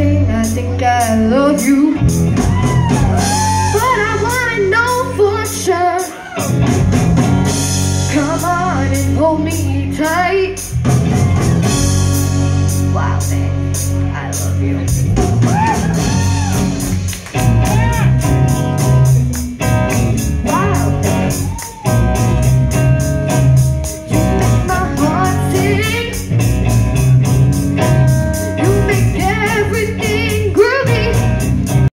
I think I love you. But I wanna know for sure. Come on and hold me tight. Wow, man, I love you.